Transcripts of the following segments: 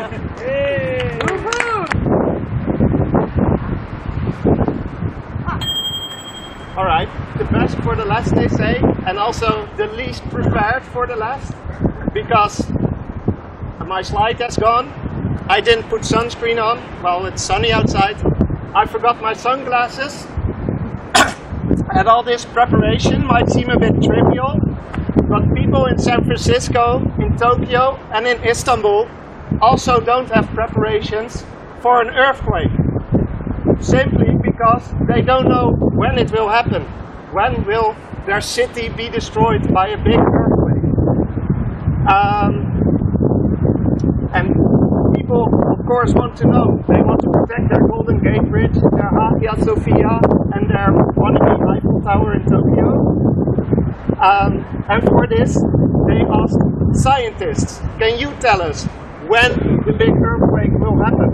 All right, the best for the last, they say, and also the least prepared for the last, because my slide has gone. I didn't put sunscreen on. Well, it's sunny outside. I forgot my sunglasses. and all this preparation might seem a bit trivial, but people in San Francisco, in Tokyo, and in Istanbul also don't have preparations for an earthquake. Simply because they don't know when it will happen. When will their city be destroyed by a big earthquake? Um, and people, of course, want to know. They want to protect their Golden Gate Bridge, their Hagia Sophia, and their wannabe Eiffel Tower in Tokyo. Um, and for this, they asked scientists, can you tell us when the big earthquake will happen?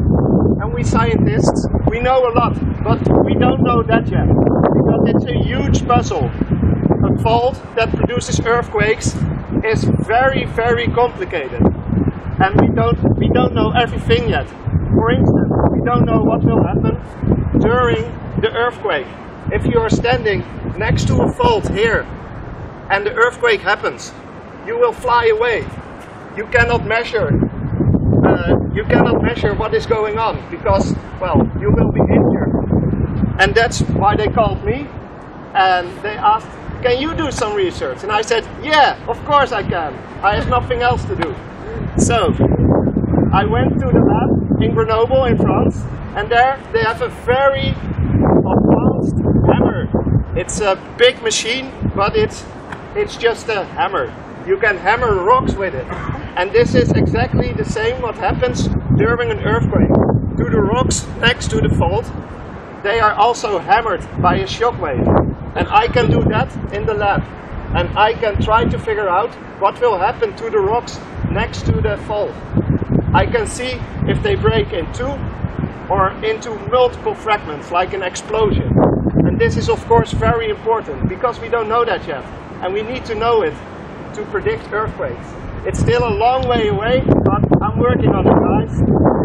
And we scientists, we know a lot, but we don't know that yet. Because it's a huge puzzle. A fault that produces earthquakes is very, very complicated. And we don't, we don't know everything yet. For instance, we don't know what will happen during the earthquake. If you are standing next to a fault here and the earthquake happens, you will fly away. You cannot measure. Uh, you cannot measure what is going on because, well, you will be injured. And that's why they called me and they asked, can you do some research? And I said, yeah, of course I can. I have nothing else to do. So, I went to the lab in Grenoble in France and there they have a very advanced hammer. It's a big machine, but it's, it's just a hammer. You can hammer rocks with it. And this is exactly the same what happens during an earthquake. To the rocks next to the fault, they are also hammered by a shockwave. And I can do that in the lab. And I can try to figure out what will happen to the rocks next to the fault. I can see if they break in two or into multiple fragments, like an explosion. And this is of course very important, because we don't know that yet. And we need to know it to predict earthquakes. It's still a long way away, but I'm working on it, guys.